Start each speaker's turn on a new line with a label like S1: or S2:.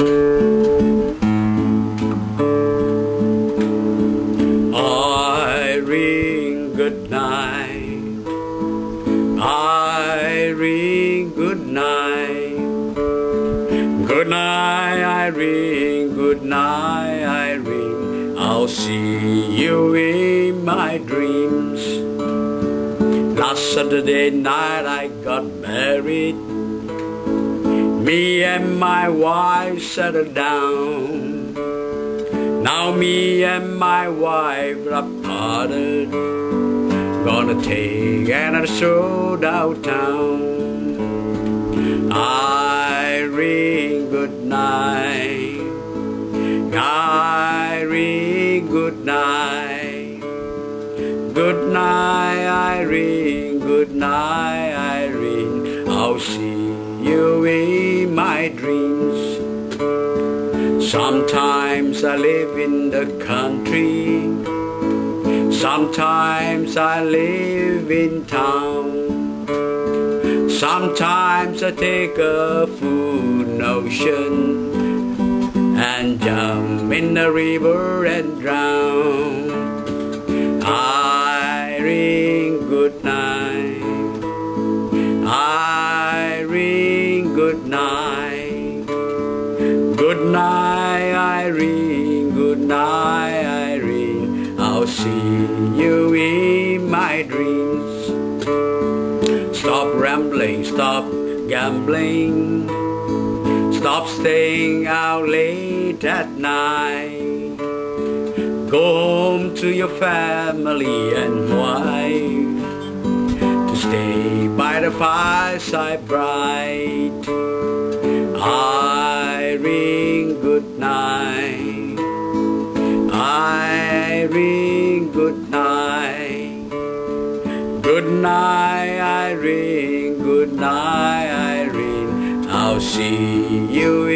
S1: Irene, good night. Irene, good night. Good night, Irene, good night, Irene. I'll see you in my dreams. Last Saturday night I got married. Me and my wife settled down. Now me and my wife are parted. Gonna take another show downtown. Irene, good night. Irene, good night. Good night, Irene. Good night, Irene. I'll see my dreams. Sometimes I live in the country. Sometimes I live in town. Sometimes I take a food notion and jump in the river and drown. Irene, good night. Night. Good night, Irene. Good night, Irene. I'll see you in my dreams. Stop rambling, stop gambling. Stop staying out late at night. Go home to your family and wife to stay by the fireside bright. Irene, good night. Irene, good night. Good night, Irene. Good night, Irene. I'll see you